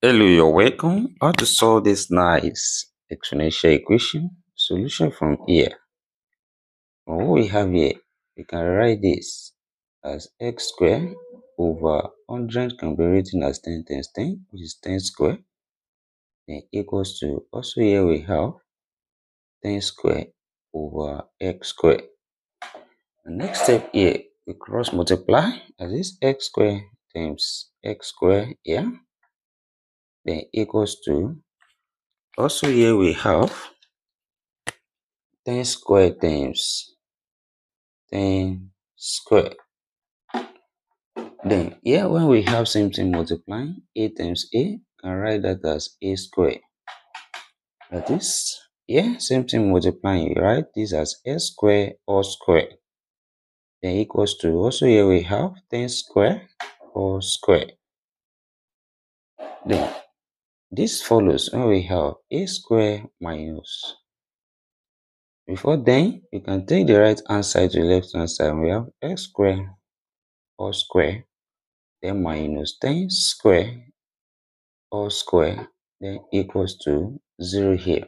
Hello, you're welcome. How to solve this nice exponential equation? Solution from here. And what we have here, we can write this as x squared over 100 can be written as 10 times 10, which is 10 squared. Then equals to, also here we have 10 squared over x squared. The next step here, we cross multiply as this x squared times x squared here. Then equals to Also here we have 10 square times 10 square. Then here when we have same thing multiplying, a times a, can write that as a square. That is, yeah same thing multiplying, write this as a square or square. Then equals to, also here we have 10 square or square. Then this follows when we have a square minus. Before then, you can take the right hand side to the left hand side. We have x square or square, then minus 10 square or square, then equals to 0 here.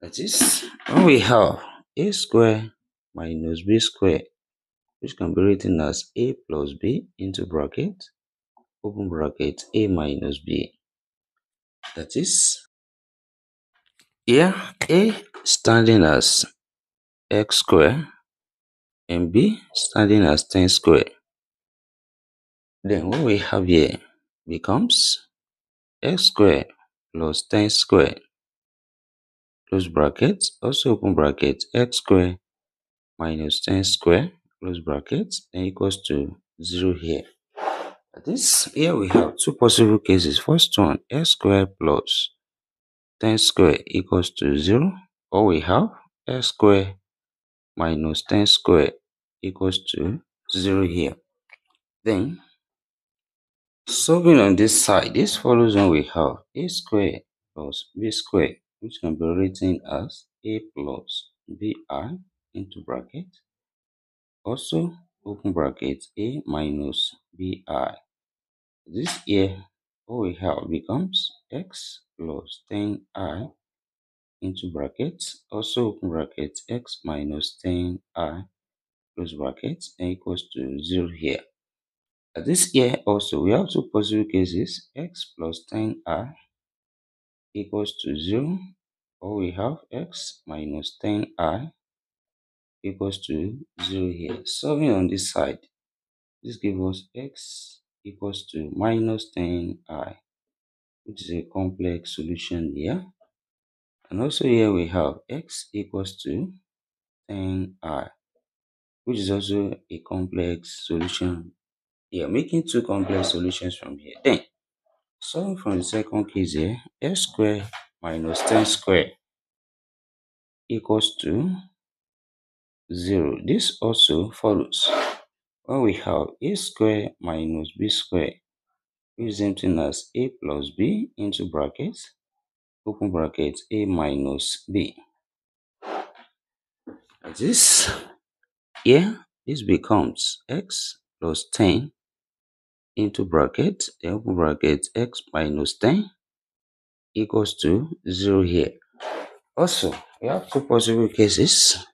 That is, when we have a square minus b square, which can be written as a plus b into bracket, open bracket, a minus b. That is, here a standing as x square and b standing as 10 square. Then what we have here becomes x square plus 10 square close bracket also open bracket x square minus 10 square close bracket then equals to 0 here. This here we have two possible cases. First one x square plus 10 square equals to 0 or we have x square minus 10 square equals to 0 here. Then solving on this side, this follows on we have a square plus b square which can be written as a plus bi into bracket also open bracket a minus bi. This here what we have becomes x plus 10i into brackets also open bracket x minus 10i close brackets and equals to 0 here. This here also we have two possible cases x plus 10i equals to 0 or we have x minus 10i equals to 0 here. Solving on this side, this gives us x equals to minus 10i which is a complex solution here. And also here we have x equals to 10i which is also a complex solution here, making two complex solutions from here. Then solving from the second case here, x square minus 10 square equals to 0. This also follows when we have a square minus b square, is same thing as a plus b into brackets, open bracket a minus b. This here, this becomes x plus 10 into bracket, then open bracket x minus 10 equals to 0 here. Also, we have two possible cases.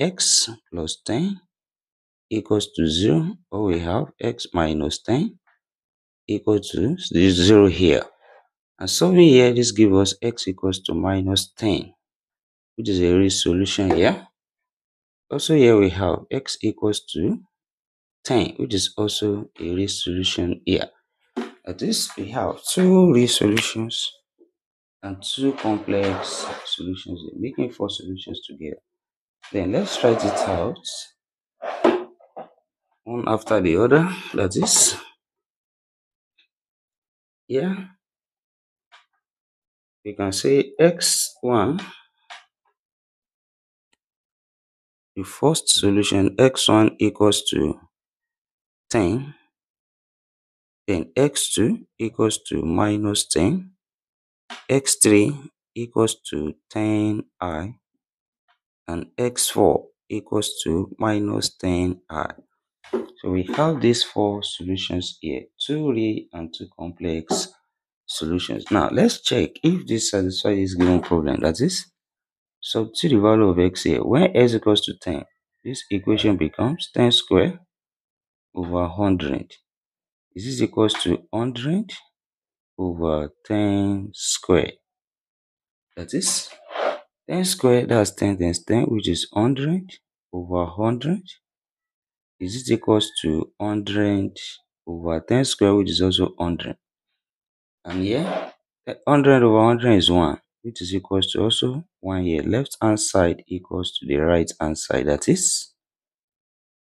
X plus 10 equals to 0 or we have x minus 10 equal to 0 here. And solving here, this gives us x equals to minus 10, which is a real solution here. Also here we have x equals to 10, which is also a real solution here. At least we have two real solutions and two complex solutions, making four solutions together. Then let's write it out. One after the other. That is, yeah, we can say x1, the first solution, x1 equals to 10, then x2 equals to minus 10, x3 equals to 10i, and x4 equals to minus 10i. So we have these four solutions here, two real and two complex solutions. Now let's check if this satisfies this given problem. That is, substitute the value of x here. When x equals to 10, this equation becomes 10 square over 100. This Is equals to 100 over 10 square? That is 10 square, that's 10 times 10, which is 100 over 100. Is it equals to 100 over 10 squared, which is also 100. And here, eh, 100 over 100 is 1, which is equals to also 1 here. Left hand side equals to the right hand side. That is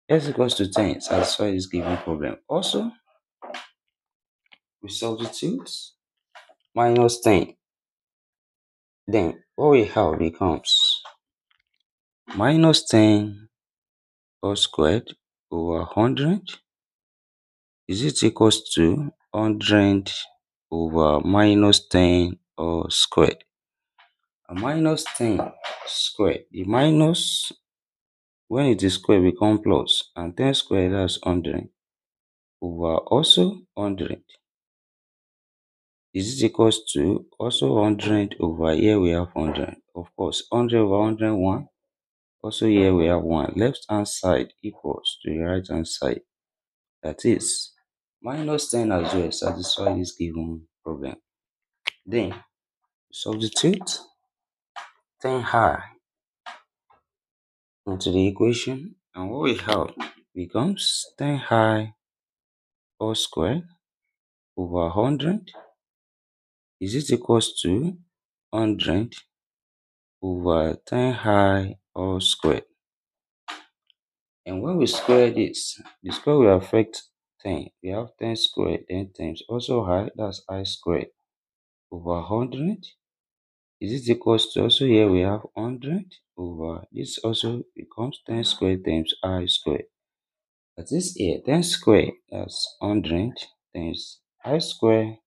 s equals to 10 satisfy this given problem. Also, we substitute minus 10. Then what we have becomes minus 10 all squared over 100 is it equals to 100 over minus 10 all squared. A minus 10 squared, the minus when it is square become plus. And 10 squared that's 100 over also 100 is it equals to also 100 over here we have 100 of course 100 over 101 also here we have 1 left hand side equals to the right hand side. That is minus 10 as well satisfy this given problem. Then substitute 10 high into the equation and what we have becomes 10 high all squared over 100 is it equals to 100 over 10 high all squared. And when we square this, the square will affect 10. We have 10 squared, then times also high, that's i squared over 100. Is it equals to also here we have 100 over this also becomes 10 squared times i squared. That is here 10 squared that's 100 times i squared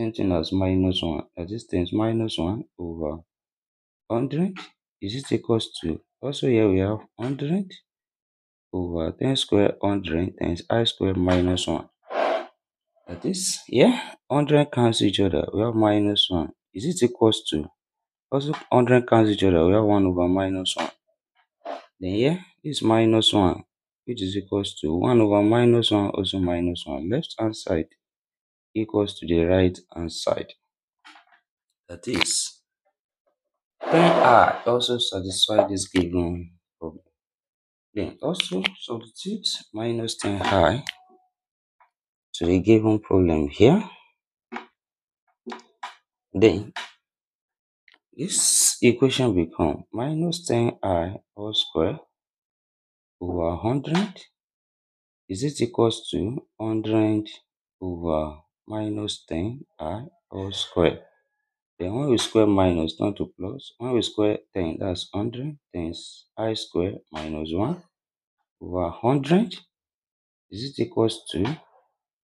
same thing as minus 1 that is times minus 1 over 100 is it equals to also here we have 100 over 10 square 100 times i square minus 1 that is yeah 100 cancel each other we have minus 1 is it equals to also 100 cancel each other we have 1 over minus 1 then is minus 1 which is equals to 1 over minus 1 also minus 1 left hand side equals to the right hand side. That is 10i also satisfy this given problem. Then also substitute minus 10 high to the given problem here. Then this equation become minus 10i all square over 100 is it equals to 100 over minus 10i all square. Then when we square minus turn to plus, when we square 10 that's 100 times i square minus 1 over 100 is it equals to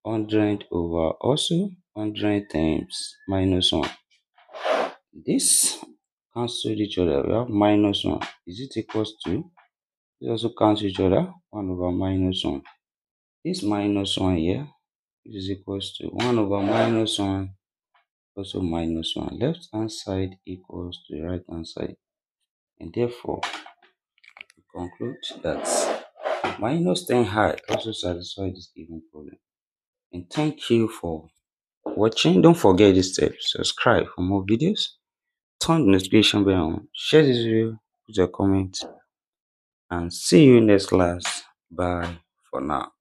100 over also 100 times minus 1. This cancel each other. We have minus 1. Is it equals to? This also cancel each other. 1 over minus 1. This minus 1 here is equals to 1 over minus 1 also minus 1. Left hand side equals to right hand side. And therefore, we conclude that minus 10 high also satisfies this given problem. And thank you for watching. Don't forget this step. Subscribe for more videos. Turn the notification bell on. Share this video. Put your comment. And see you in next class. Bye for now.